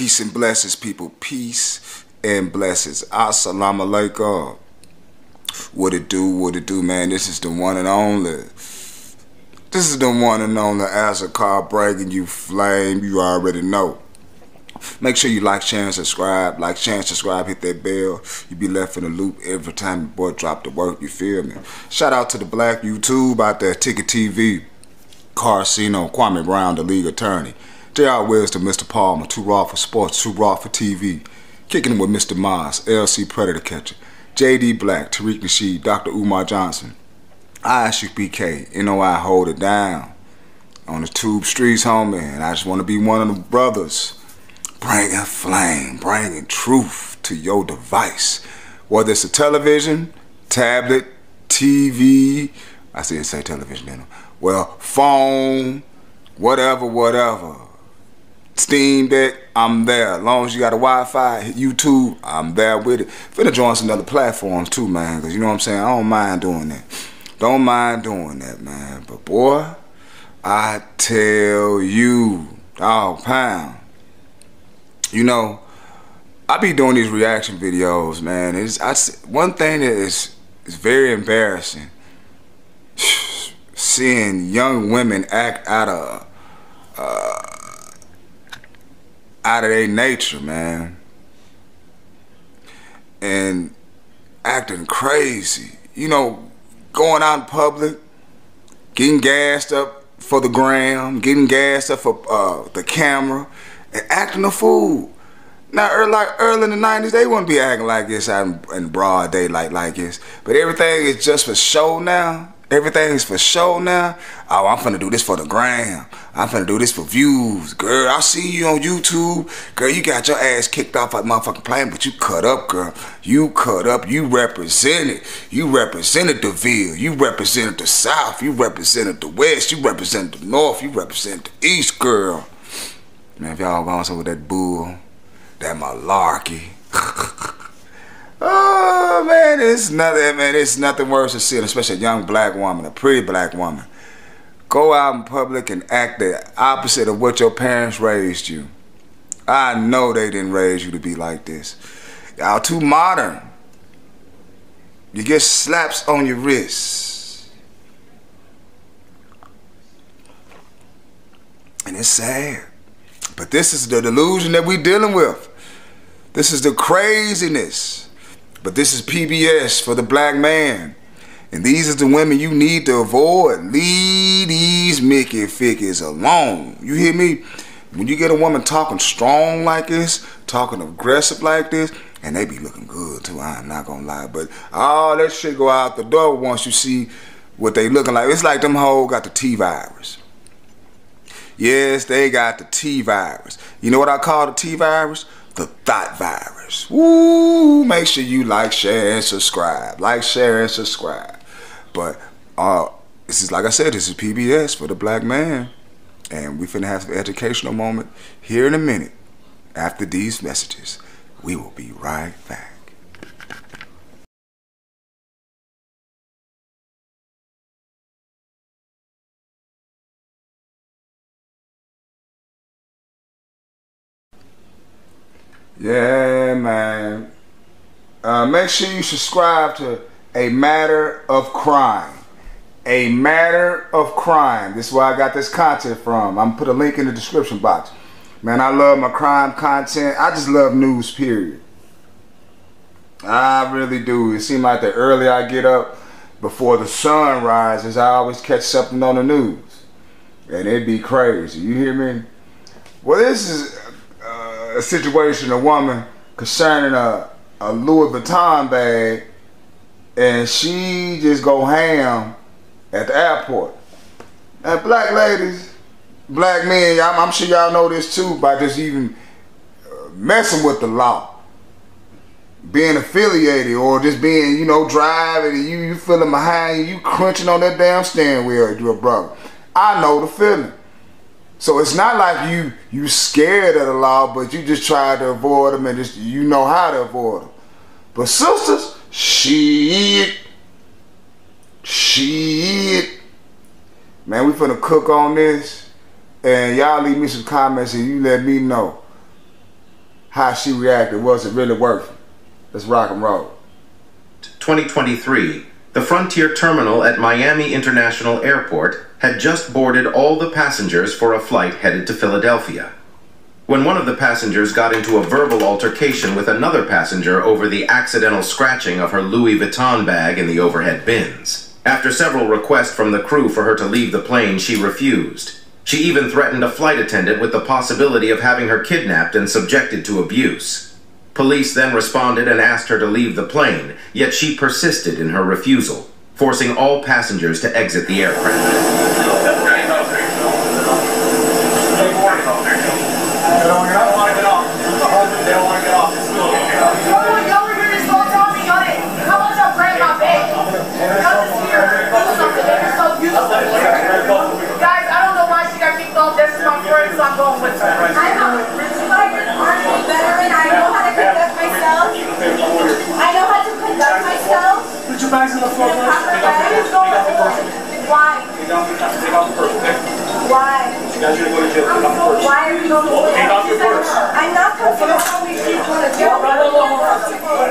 Peace and blessings, people. Peace and blessings. Assalamu alaikum. What it do, what it do, man. This is the one and only. This is the one and only Azakar bringing you flame. You already know. Make sure you like, share, and subscribe. Like, share, and subscribe. Hit that bell. You be left in the loop every time your boy drop the work. You feel me? Shout out to the black YouTube out there, Ticket TV, Carcino, Kwame Brown, the league attorney. J.R. Wells to Mr. Palmer, Too Raw for Sports, Too Raw for TV. Kicking with Mr. Moss, LC Predator Catcher. J.D. Black, Tariq Nasheed, Dr. Umar Johnson. I ask you BK, NOI hold it down. On the tube streets, homie, and I just want to be one of the brothers bringing flame, bringing truth to your device. Whether it's a television, tablet, TV, I see it say television in Well, phone, whatever, whatever. Steam Deck, I'm there. As long as you got a Wi-Fi, YouTube, I'm there with it. Finna join some other platforms too, man, because you know what I'm saying? I don't mind doing that. Don't mind doing that, man. But boy, I tell you, dog pound, you know, I be doing these reaction videos, man. It's I, one thing that is is very embarrassing. Seeing young women act out of uh, out of their nature, man, and acting crazy. You know, going out in public, getting gassed up for the gram, getting gassed up for uh, the camera, and acting a fool. Now, early, like early in the 90s, they wouldn't be acting like this out in, in broad daylight like this. But everything is just for show now. Everything is for show now. Oh, I'm finna do this for the gram. I'm finna do this for views. Girl, I see you on YouTube. Girl, you got your ass kicked off like motherfucking plane, but you cut up, girl. You cut up. You represented. You represented the Ville. You represented the South. You represented the West. You represented the North. You represented the East, girl. Man, if y'all going some with that bull, that malarkey. oh man, it's nothing, man. It's nothing worse than seeing, especially a young black woman, a pretty black woman, go out in public and act the opposite of what your parents raised you. I know they didn't raise you to be like this. Y'all too modern. You get slaps on your wrists. And it's sad. But this is the delusion that we're dealing with. This is the craziness. But this is PBS for the black man. And these are the women you need to avoid. Leave these Mickey Fickies alone. You hear me? When you get a woman talking strong like this, talking aggressive like this, and they be looking good too, I'm not gonna lie. But all that shit go out the door once you see what they looking like. It's like them hoes got the T virus. Yes, they got the T virus. You know what I call the T virus? The thought virus. Woo! Make sure you like, share, and subscribe. Like, share, and subscribe. But uh, this is like I said, this is PBS for the black man. And we finna have an educational moment here in a minute. After these messages, we will be right back. Yeah, man. Uh, make sure you subscribe to A Matter of Crime. A Matter of Crime. This is where I got this content from. I'm put a link in the description box. Man, I love my crime content. I just love news, period. I really do. It seems like the earlier I get up before the sun rises, I always catch something on the news. And it'd be crazy. You hear me? Well, this is a situation, a woman concerning a, a Louis Vuitton bag, and she just go ham at the airport. And black ladies, black men, I'm, I'm sure y'all know this too by just even uh, messing with the law. Being affiliated or just being, you know, driving and you, you feeling behind you, you crunching on that damn steering wheel, your brother. I know the feeling. So it's not like you you scared of the law, but you just try to avoid them and just you know how to avoid them. But sisters, shit, shit, man, we finna cook on this, and y'all leave me some comments and you let me know. how she reacted. Was it really worth it? Let's rock and roll. 2023. The Frontier Terminal at Miami International Airport had just boarded all the passengers for a flight headed to Philadelphia. When one of the passengers got into a verbal altercation with another passenger over the accidental scratching of her Louis Vuitton bag in the overhead bins. After several requests from the crew for her to leave the plane, she refused. She even threatened a flight attendant with the possibility of having her kidnapped and subjected to abuse. Police then responded and asked her to leave the plane, yet she persisted in her refusal, forcing all passengers to exit the aircraft. bags on the floor, please. Take off your purse. Why? Take off your Take off your purse, okay? Why? She got you to go to jail. Take off your purse. Why are you going to jail? Take off your purse. I'm not coming to tell me she's going to jail. Talia!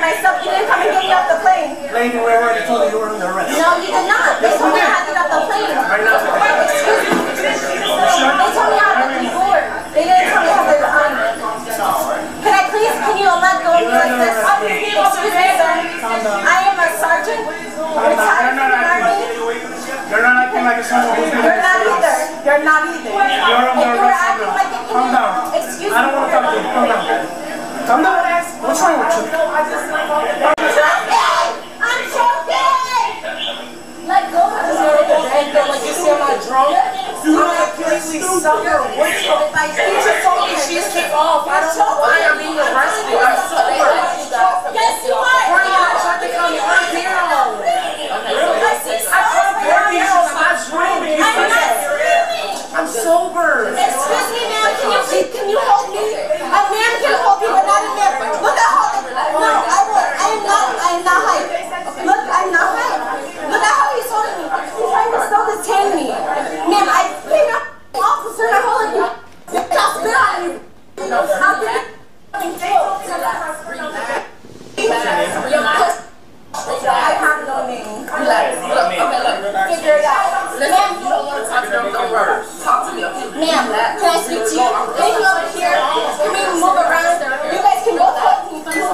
came off the plane by myself. You didn't come and get me off the plane. Lady, we already told you you were under arrest. No, you did not. They told me I had to get off the plane. Right now. Excuse me. They told me I had to be bored. They didn't tell me had to. Um, can I please? Can you let go of me like this? Excuse me, sir. I am a sergeant. Retired from the army. You're not acting like a been You're not either. You're not either. You're If under you were arrest. acting like it, Calm down. Excuse me. I don't want to talk to you. Calm down. Calm down. What's wrong with you? I'm choking! I'm choking! Let go of me. like you see my drone. I'm completely sucker. What's I You just told me she's kicked off. I don't know why I'm being arrested. I'm sober. Yes, you are. Why are you not trying to call me on zero? I see I called sucker. her zero. I'm not screaming. You I'm said not that. screaming. I'm sober. Excuse me, ma'am. Can you please, can you hold me? A man can hold me, but not a man. Look at how. No, I will. I am not. I am not hype. Look, I'm not hype. Look at how he's holding me. He's trying to still detain me. Ma'am, I came up officer and I'm holding you. I'll spit on you. I'll I have no name. Relax. Look, okay, look. Figure it out. Listen, Ma'am, you don't want to talk to them. Don't worry. Talk to me, okay? Ma'am, can I speak to you? Can you come over here? Can we move around? You guys can both help me. Please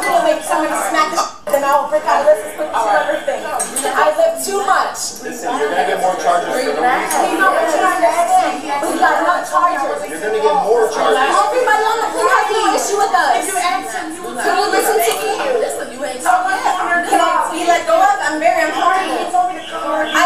can make somebody smack the shit, then I'll break out of this and put you other thing. I live too much. Listen, you're gonna get more charges for the We know what you understand. We got no charges. You're gonna get more charges. Everybody on the plane has no issue with us. Can you listen to me? Listen, you ain't talking. Can I be let go of? I'm very important. I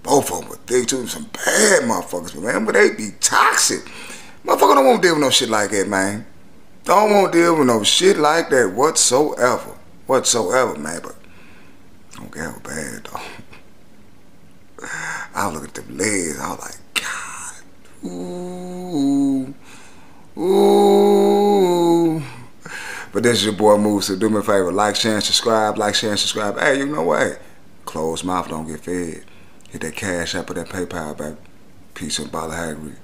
Both of them were thick too. Some bad motherfuckers, man. But they be toxic. Motherfucker don't want to deal with no shit like that, man. Don't want to deal with no shit like that whatsoever. Whatsoever, man. But don't get her bad, though. I look at them legs. I was like, God. Ooh. Ooh. But this is your boy Moose. So do me a favor. Like, share, and subscribe. Like, share, and subscribe. Hey, you know what? Closed mouth don't get fed. Hit that cash app or that PayPal, baby. Peace and Bala Hagrid.